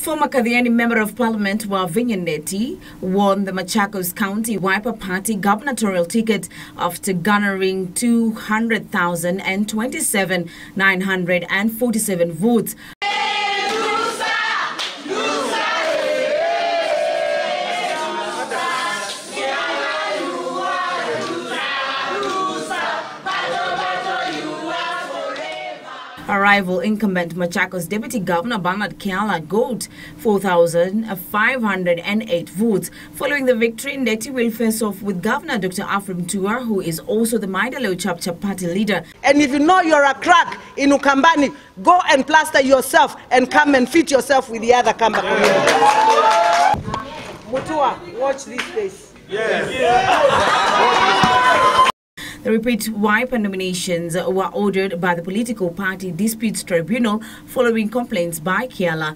Former Kathiani Member of Parliament Wavinya Ndeti won the Machakos County Wiper Party gubernatorial ticket after garnering 200,027,947 votes. Arrival incumbent Machakos Deputy Governor Bernard Kiala got 4,508 votes. Following the victory, Ndeti will face off with Governor Dr. Alfred Mutua, who is also the Maendeleo Chap Chap party leader. And if you know you're a crack in Ukambani, go and plaster yourself and come and fit yourself with the other Kamba community. Mutua, watch this space. The repeat wiper nominations were ordered by the Political Party Disputes Tribunal following complaints by Kiala.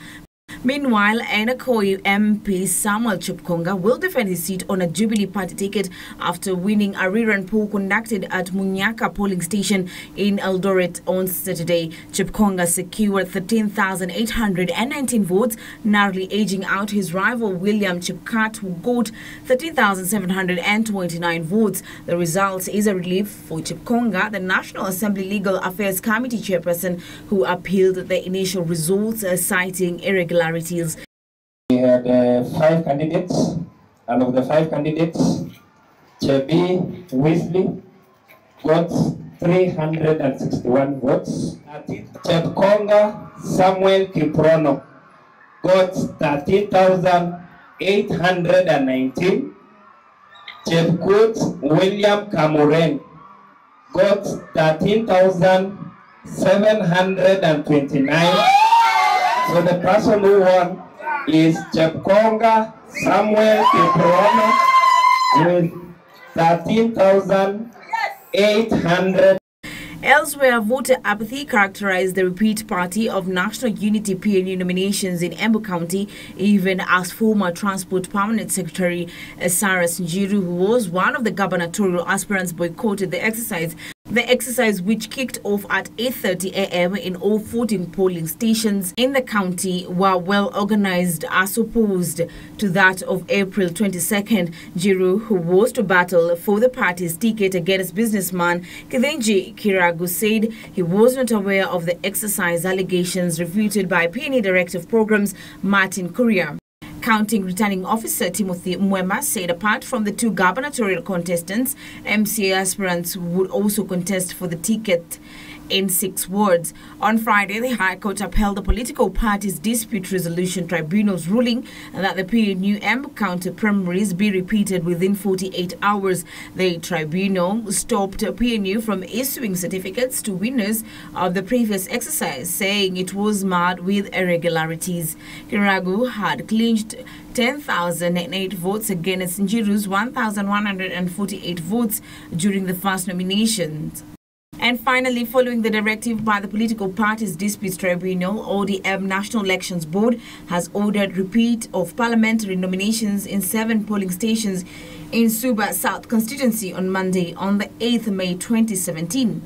Meanwhile, Ainabkoi MP Samuel Chepkonga will defend his seat on a Jubilee Party ticket after winning a rerun poll conducted at Munyaka polling station in Eldoret on Saturday. Chepkonga secured 13,819 votes, narrowly edging out his rival William Chepkut, who got 13,729 votes. The result is a relief for Chepkonga, the National Assembly Legal Affairs Committee chairperson, who appealed the initial results, uh, citing citing irregularities. We had uh, five candidates, and of the five candidates, Chebi Weasley got 361 votes. Chepkonga Samuel Kiprono got 13,819. Chepkut William Kamuren got 13,729. So the person who won is Chepkonga Samuel Kiprono with 13,800. Elsewhere, voter apathy characterized the repeat party of National Unity PNU nominations in Embu County, even as former Transport Permanent Secretary Cyrus Njiru, who was one of the gubernatorial aspirants, boycotted the exercise. The exercise, which kicked off at 8.30 a.m. in all 14 polling stations in the county, were well organized as opposed to that of April 22nd. Njiru, who was to battle for the party's ticket against businessman Kithinji Kiragu, said he was not aware of the exercise allegations refuted by PNU Director of Programs Martin Courier. Counting returning officer Timothy Mwema said apart from the two gubernatorial contestants, MCA aspirants would also contest for the ticket in six words. On Friday, the High Court upheld the political party's dispute resolution tribunal's ruling that the PNU Embu County primaries be repeated within 48 hours. The tribunal stopped PNU from issuing certificates to winners of the previous exercise, saying it was marred with irregularities. Kiragu had clinched 10,008 votes against Njiru's 1,148 votes during the first nominations. And finally, following the directive by the Political Parties Disputes Tribunal, ODM National Elections Board has ordered repeat of parliamentary nominations in seven polling stations in Suba South constituency on Monday, on the 8th May 2017.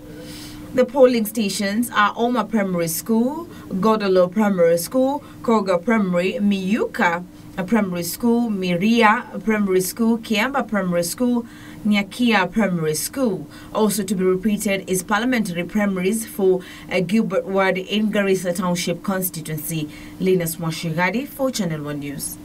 The polling stations are Oma Primary School, Godolo Primary School, Koga Primary, Miyuka Primary School, Miria Primary School, Kiamba Primary School, Nyakia Primary School. Also to be repeated is parliamentary primaries for uh, Galbet Ward in Garissa Township constituency. Linus Mwashigadi for Channel 1 News.